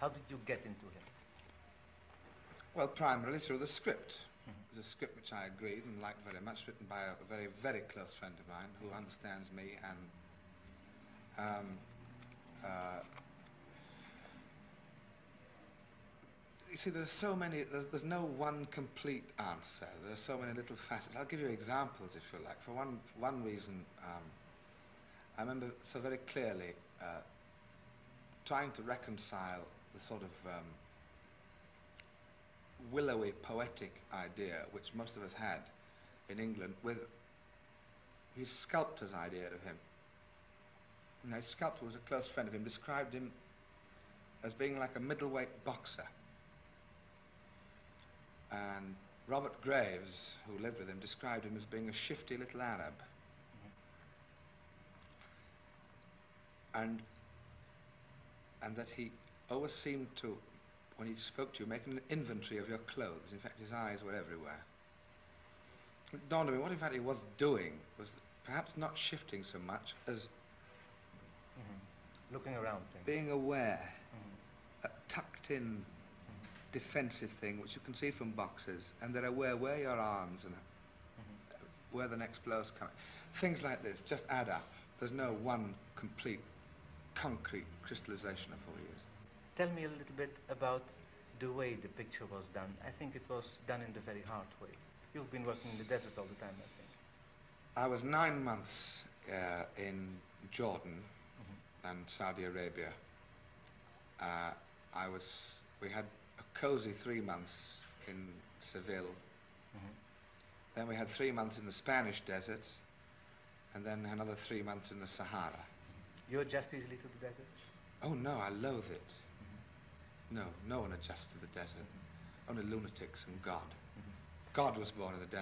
How did you get into him? Well, primarily through the script. It was a script which I agreed and liked very much, written by a very, very close friend of mine who understands me and um, uh, you see, there are so many, there's, there's no one complete answer. There are so many little facets. I'll give you examples if you like. For one, one reason, um, I remember so very clearly uh, trying to reconcile the sort of um, willowy, poetic idea which most of us had in England with his sculptor's idea of him. You know, his sculptor was a close friend of him, described him as being like a middleweight boxer. And Robert Graves, who lived with him, described him as being a shifty little Arab. And, and that he always seemed to, when he spoke to you, make an inventory of your clothes. In fact, his eyes were everywhere. It dawned on me what, in fact, he was doing was perhaps not shifting so much as mm-hmm. Looking around things. being aware, mm-hmm. a tucked in mm-hmm. defensive thing which you can see from boxes, and they're aware where your arms and where the next blow's coming. Things like this just add up. There's no one complete, concrete crystallization of who he is. Tell me a little bit about the way the picture was done. I think it was done in the very hard way. You've been working in the desert all the time, I think. I was nine months uh, in Jordan and Saudi Arabia. Uh, I was. We had a cozy three months in Seville. Then we had three months in the Spanish desert, and then another three months in the Sahara. You adjust easily to the desert? Oh no, I loathe it. No, no one adjusts to the desert. Only lunatics and God. God was born in the desert.